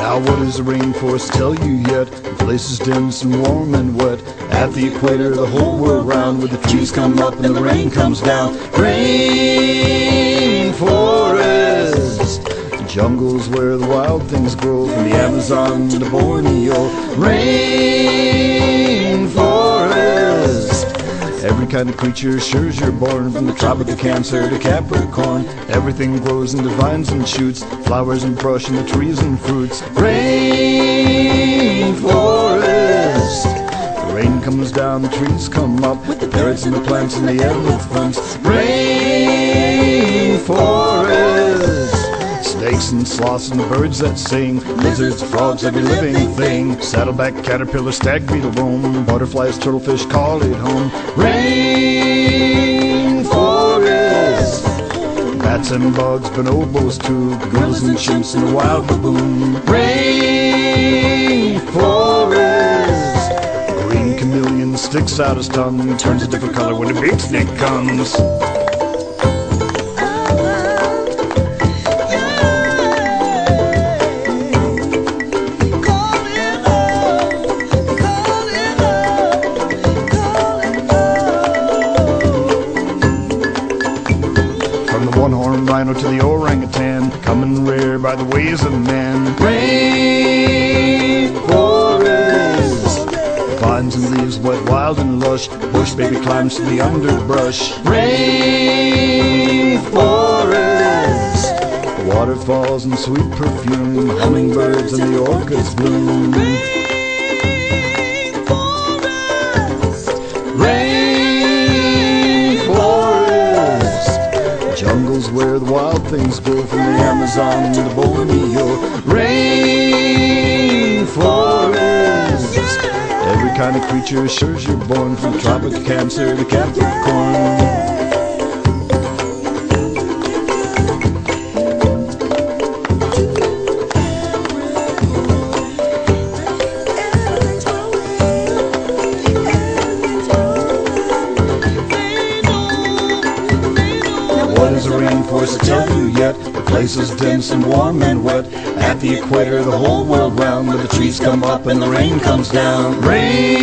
what does the rainforest tell you yet? The place is dense and warm and wet. At the equator, the whole world round, where the trees come up and the rain comes down. Rainforest. Jungles where the wild things grow, from the Amazon to Borneo. Rainforest. Kind of creature sure as you're born. From the Tropic of Cancer to Capricorn Everything grows into vines and shoots Flowers and brush and the trees and fruits. Rainforest. The rain comes down, the trees come up with The parrots and the plants and the elephants. Rainforest. Snakes and sloths and birds that sing Lizards, frogs, every living thing. Saddleback, caterpillar, stag beetle roam Butterflies, turtlefish call it home. Rainforest And bugs, bonobos too Gorillas and chimps and the wild baboon. Rainforest Green chameleon sticks out his tongue Turns a different color when a big snake comes From the one-horned rhino to the orangutan, coming rare by the ways of man. Rainforest, vines and leaves wet, wild and lush. Bush baby climbs to the underbrush. Rainforest, waterfalls and sweet perfume, hummingbirds and the orchids bloom. Jungles where the wild things grow from the Amazon to the Borneo. Rainforest, every kind of creature sure you're born from Tropic of Cancer to Capricorn. A to tell you yet? The place is dense and warm and wet. At the equator, the whole world round, where the trees come up and the rain comes down. Rain.